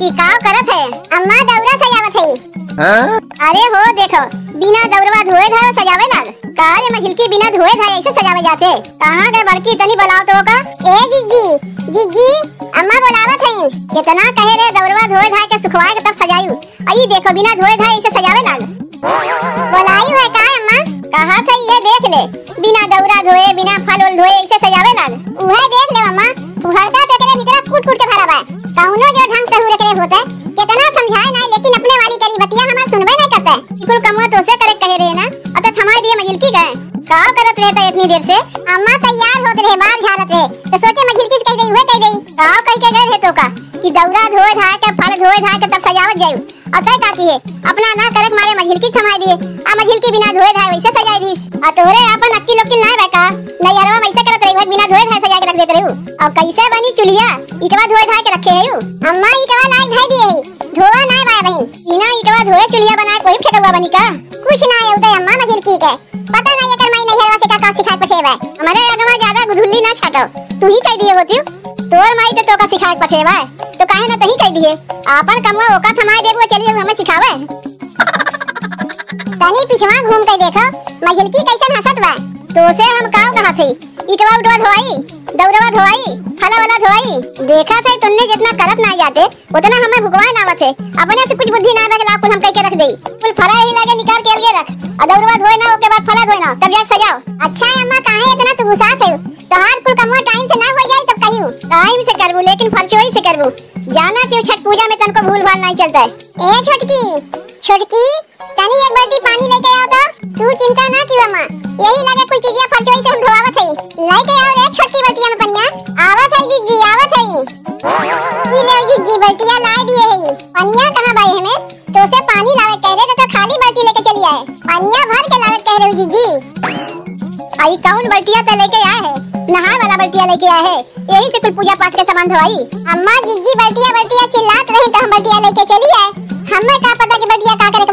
अम्मा दौरा सजावत है। हाँ? अरे हो देखो बिना दौरवा धोए धाए सजावे लाग का ये मछलकी बिना धोए धाए ऐसे सजावे जाते। कहाँ गए बड़की तनी बुलाओ तो का ए जिज्जी जिज्जी अम्मा बुलावत है। कितना कहे रे दौरवा धोए धाए के सुखवाए के तब सजायू। आई देखो बिना धोए धाए ऐसे सजावे लाग बुलाई है का अम्मा? कहा था ये देख ले। बिना दौरा धोए बिना फल धोए ऐसे सजावे लाग उहे देख ले अम्मा। फुहरता तो करे कूट कूट के भरा बा। कौनो जो ढंग से हुरे करे होता, कितना समझाए ना, लेकिन अपने वाली करी बतिया हमार सुनबे नहीं करता। कुल कमवा तो से करे कहे रहे ना, अब तो थमाई दिए मजिलकी गए। का करत रहता इतनी देर से, अम्मा तैयार होत रहे, बाल झाड़त रहे तो सोचे मजिलकी से कह गई, हुए कह गई। का कह के गए रहे तो का कि दौरा धोए धाए के, फल धोए धाए के तब सजावत जायू अब तय का की है, अपना ना करक मारे मझिलकी थमाई दिए। आ मझिलकी बिना धोए धाए वैसे सजाई दीस। आ तोरे अपन अक्की लोकी ना बेका नैयरवा के रख देत रहू अब कैसे बनी चुलिया इटवा धोए धाए के रखे है अम्मा इटवा लायक धाई दिए है धोआ ना बा बहन बिना इटवा धोए चुलिया बनाए कोई फेंकवा बनी का कुछ ना है आउते अम्मा मझिलकी के पता नहीं एकर माई नैयरवा से का का सिखाए पठेबा हमारे अगवा ज़्यादा गुधुल्ली ना छाटो तू ही कह दिए होती तोर माई तो तोका सिखाए के पठेबा तो काहे ना तही कह दिए आपन कमवा ओका थमाए देबो चलिए हमें सिखावे तनी पिछवा घूम के देखो मझिलकी कैसन हंसत बा तो से हम काव कहा थी इटवा उटवा धोई दौड़वा धोई फला वाला धोई देखा थे तुमने जितना करत ना जाते, उतना हमें भुगवाए ना बचे अपने से कुछ बुद्धि ना बगला, कुल हम कह के रख देई। कुल फला ही लागे, निकाल के अलगे रख। और दौड़वा धोए ना ओके बाद फला धोए ना, तब जाके सजाओ। अच्छा है अम्मा, काहे इतना तू गुस्सा थे तो हाथ कुल कमवा टाइम से ना हो जाए तब कहियो। टाइम से करबू, लेकिन फरचोई से करबू। जाना क्यों छठ पूजा में तनको भूल भाल नहीं चलता है। ए छोटकी छोटकी, तनी एक बाल्टी पानी लेके आओ तो। तू चिंता ना कियो माँ यही लगे कोई चीजिया फरचोई से हम धोवावत है। लेके आओ रे ई ले जीजी ला दिए है पनिया कहाँ बाई हमें तो से पानी लावे कह रहे तो खाली बाल्टी लेके चली आए। पनिया भर के लावे कह रहे हो जीजी। आई कौन बल्टिया पे लेके आए है? नहाए वाला बल्टिया लेके आए है। यही से कुल पूजा पाठ के सामान धोई अम्मा जिज्जी बल्टिया बल्टिया चिल्लात रही तो हम बल्टिया लेके चली आए। हमें का पता कि बल्टिया का करे?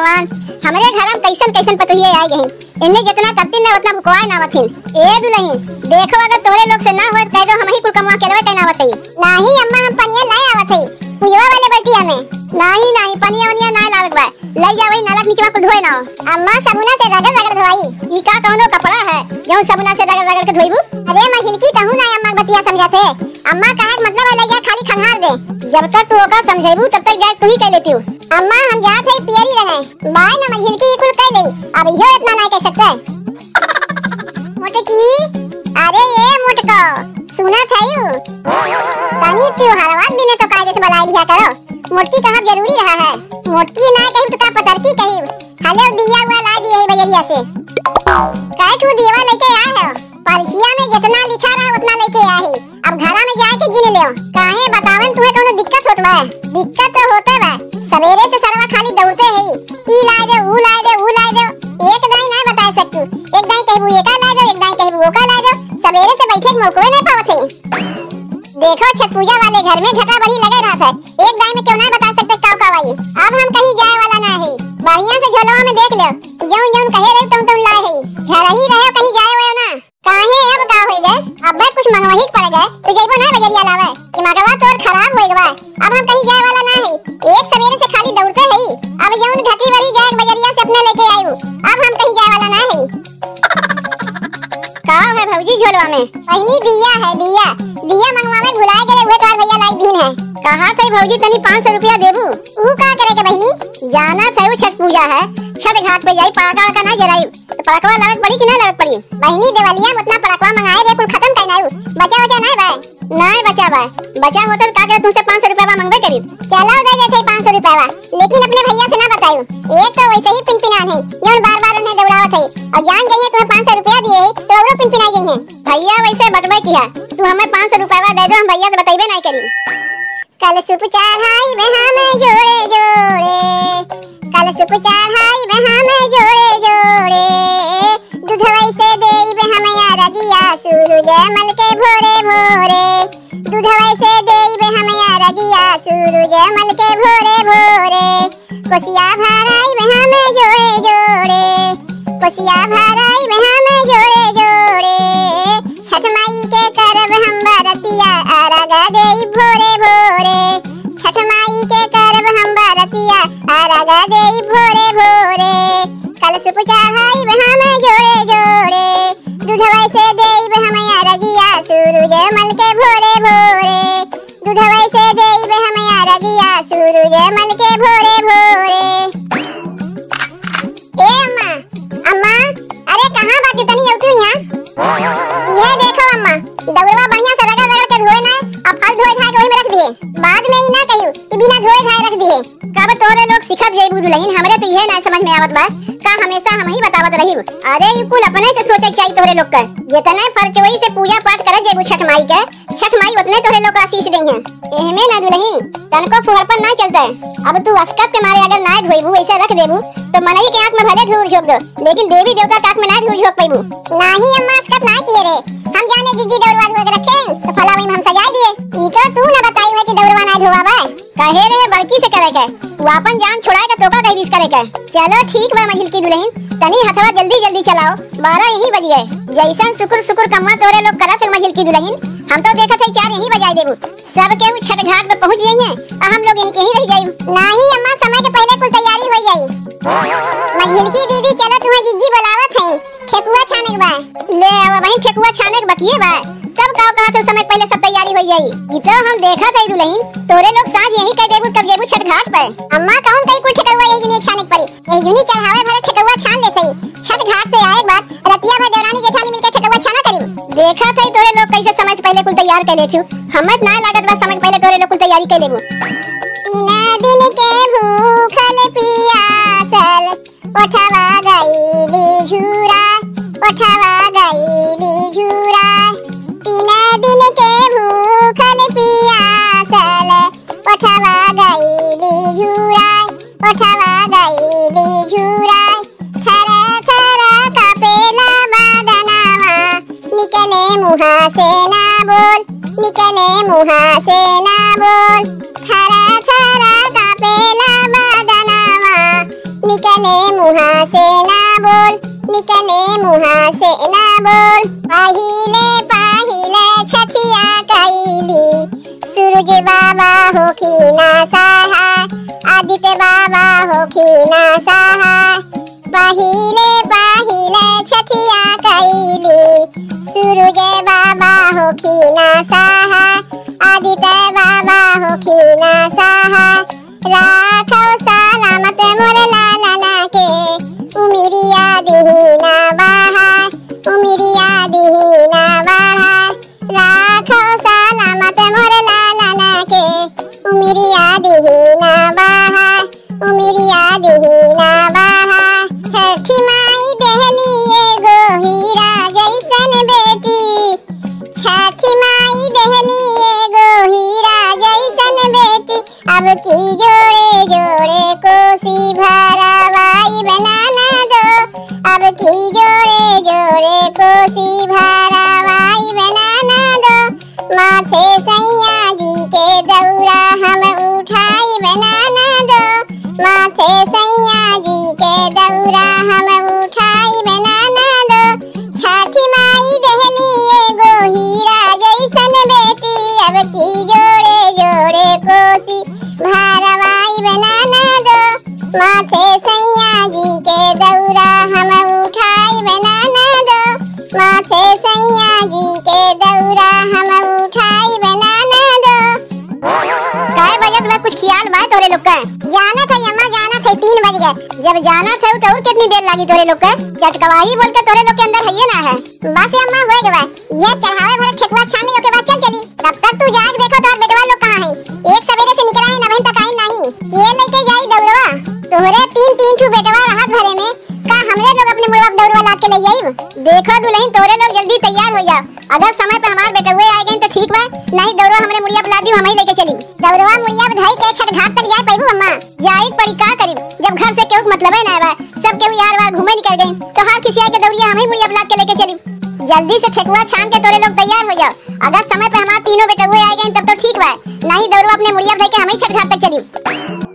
भगवान। हे हमरे घर में कैसन कैसन पतुहिए आई गई। इन्हें जितना करती ना, उतना भुकवाए ना वथिन ए दुल्हन देखो, अगर तोरे लोग से ना होए कह दो हम ही कुल कमवा के रवे कहना बताई नाही, अम्मा, हम पनिया लाए आवत। है पूजवा वाले बल्टिया में नाही नाही, पनिया वनिया ना लावे बा। ले जा वही नलक नीचे कुल धोए ना। अम्मा सबुना से रगड़ रगड़ धोई ई का कौनो कपड़ा है। जो सबुना से रगड़ रगड़ के धोईबू अरे, मशीन की कहू ना, अम्मा बतिया समझाते। अम्मा कहा मतलब है ले जा खाली खंगार दे। जब तक तू ओका समझेबू, तब तक जाके तू ही कह लेती हूँ। अम्मा, हम जात है, पियरी रहे बाय ना मशीन की कुल कह ले। अब यो इतना ना कह सकते मोटकी, अरे ये मोटको, सुना था यू? तनी त्योहारवा दिन तो कायदे से बुला लिया करो। मोटकी कहाँ ज़रूरी रहा है? मोटकी ना कहीं तो का पतरकी कहीं। और दिया हुआ ला दिए है बजरिया से। काय तू दीवा लेके आए हो? पर्चिया में दिक्कत तो होते बा। सवेरे से सरवा खाली दौड़ते है ई लाए दे ऊ लाए दे ऊ लाए दे एक दाई ना बता सकतू एक दाई कहबू एका लाए दो एक दाई कहबू ओका लाए दो सवेरे से बैठे के मौके नहीं पावत है देखो, छठ पूजा वाले घर में घटा बड़ी लगे रहा था एक दाई में क्यों ना बता सकते काव काव आई अब हम कहीं जाए वाला ना है। बढ़िया से झोलवा में देख लो। जौन जौन कहे रहे तुम तुम लाए है। घर ही रहे कहीं जाए हुए ना। काहे अब का होई गए? अब कुछ मंगवाही पड़ गए। तो जइबो ना बजरिया लावे? कि खराब होई अब हम कहीं जाए वाला ना है एक सवेरे से खाली दौड़ते है अब जौन घटी बड़ी जाए बजरिया से अपने लेके आयु। अब हम कहीं जाए वाला ना है का है भौजी झोलवा में? पहिनी दिया है दिया। दिया मंगवावे भुलाए गेले हुए तोर भैया लाइक दिन है। कहा थे भौजी तनी 500 रुपया देबू? ऊ का करे के बहिनी? जाना थे वो छठ पूजा है। छठ घाट पे जाई पड़का का ना जराई। तो पड़कवा लागत पड़ी कि ना लागत पड़ी? बहिनी देवलिया उतना पड़कवा मंगाए रे कुल खत्म कइनाऊ बचा बचा नहीं भाई? नहीं बचा भाई। बचा होता तो का तुमसे 500 रुपया मंगवे करी चलो दे देते 500 रुपया लेकिन अपने भैया से ना बतायो एक तो वैसे ही पिनपिनान है जौन बार बार उन्हें दौड़ावत है और जान जाइए तुम्हें 500 रुपया दिए है तो और पिनपिना जाइए भैया वैसे बटवे किया। तू हमें 500 रुपया दे दो, हम भैया से बताइबे नहीं करी। कल सुप चढ़ाई में हमें जोड़े जोड़े कल सुप चढ़ाई में हमें जोड़े जोड़े बे हमें यार गिया सूरज मल के भोरे भोरे। दूध से देई बे हमें रगिया गिया सूरज मल के भोरे भोरे। कोसिया भराई में हमें जोड़े जोड़े। कोसिया भराई में हमें जोड़े जोड़े। छठ माई के करब हम बरतिया अरग देई भोरे सूरज मल के भोरे भोरे। ए अम्मा अम्मा, अरे कहाँ बाजू तनी औतू यहाँ ये देखो अम्मा, दौड़वा बढ़िया से रगड़ रगड़ के धोए ना, अब फल धोए खाए के में रख दिए। बाद में ही ना कहियो कि बिना धोए खाए रख दिए। कब तोरे लोग सिखत जेबू लेकिन हमरे तो यह ना समझ में आवत बा का हमेशा हम ही बतावत रही अरे ये कुल अपने से सोचे के चाहिए तोरे लोग का? जितने फरचोई से पूजा पाठ करत जेबू छठ माई के। छठ माई उतने तोरे लोग को आशीष देई हैं। एहमे ना दुल्हन तनको फुहरपन ना चलता। है अब तू अस्कत के मारे अगर ना धोइबू ऐसा रख देबू तो मनई के आँख में भले धूल झोंक दो लेकिन देवी देवता के आँख में ना धूल झोंक पाइबू। नाही अम्मा अस्कत ना किए रे। हम जाने जीजी दौड़वा धो के रखे हैं तो फला में हम सजाए दिए। ई तो तू ना बताई है कि दौड़वा ना धोवा बा। कहे रहे बड़की से करे के। तू अपन जान छुड़ाए का तोका कह दिस करे के। चलो ठीक बा मंजिल की दुल्हन, तनी हथवा जल्दी जल्दी चलाओ। बारह यही बज गए। जैसन सुकुर सुकुर कम्मा तोरे लोग करत है मंजिल की दुल्हन। हम तो देखत है चार यही बजाए देबू। सब के छठ घाट पे पहुँच गई हैं। और हम लोग यहीं रह जाई नहीं, अम्मा, समय के पहले कुल तैयारी हो जाई मंजिल की दीदी, चलो तुम्हें जीजी बुलावत है ठेकुआ छाने के बा ले आवा वहीं ठेकुआ छाने के बकिए बा तब का कहा तो समय पहले सब तैयारी हो जाई ई तो हम देखा था दुल्हन तोरे लोग साथ यही कह देबू तब जेबू छठ घाट पे अम्मा कौन कई कुल ठेकुआ यही जुनी छाने पड़ी। यही जुनी चढ़ावे भरे ठेकुआ छान लेते ही छठ घाट से आए बाद रतिया भर देवरानी जेठानी मिलकर ठेकुआ छाना करी। देखा था तोरे लोग कैसे समय से पहले कुल तैयार कर लेथु। हमत ना लागत बा समय पहले तोरे लोग कुल तैयारी कर लेबू। तीन दिन के भूखल पियासल उठवा गईली झूरा उठवा गईली झूरा तीन दिन के भूखल पियासल उठवा गईली झूरा उठवा गईली झूरा थर थर कपेला बदनावा निकले मुहा से ना बोल, निकले मुहा से ना बोल। थर थर कपेला बदनावा निकले मुहा से ना बोल, निकले मुहा से ना बोल। बाबा हो खीना सहा? आदित्य बाबा हो खीना सहा? पहिले पहिले छठिया कैली। सूरज बाबा हो खीना सहा? आदित्य बाबा हो खीना सहा? राखो सलामत मोर लालना के उमिरिया दीना बाहा। उमिरिया दीना बाहा हीरा जैसन बेटी माई देहली एगो हीरा जैसन बेटी अब की जोड़े जोड़े कोसी भरवाई बनाना दो अब की जोड़े जोड़े कोसी भरवाई बनाना दो माथे सैया जी के दौरा हम माथे सैया जी के दौरा हम उठाई बनाना दो। माथे सैया जी के दौरा हम उठाई बनाना दो। काय में कुछ ख्याल बा तोरे लोग का। जाना था अम्मा जाना था तीन बज गए। जब जाना था तो और कितनी देर लगी तोरे लोग का? चटकवाही बोल के तोरे लोग के अंदर है ये ना है? बस अम्मा हो गए ये चढ़ावे भरे ठेकुआ छाने के बाद चल चली। तब तक तू जाग देखो तोहरे तीन तीन ठू बेटवा राहत भरे में। का हमरे लोग अपने मुड़वा दौड़वा ला के ले जाई देखो दुल्हन तोरे लोग जल्दी तैयार हो जाओ। अगर समय पे हमार बेटा हुए आए गए तो ठीक बा, नहीं दौड़वा हमरे मुड़िया बुला दी हम ही लेके चली दौड़वा मुड़िया बधाई के छठ घाट तक जाए पैबू अम्मा जाई पड़ी का करी जब घर से केहू मतलब है ना बा, सब केहू यार वार घूमे निकल गए तो हर किसी के दौड़िया हम ही मुड़िया बुला के लेके चली जल्दी से ठेकुआ छान के तोरे लोग तैयार हो जाओ। अगर समय पे हमारे तीनों बेटे हुए आए गए तब तो ठीक बा, नहीं दौड़वा अपने मुड़िया भाई के हम छठ घाट तक चली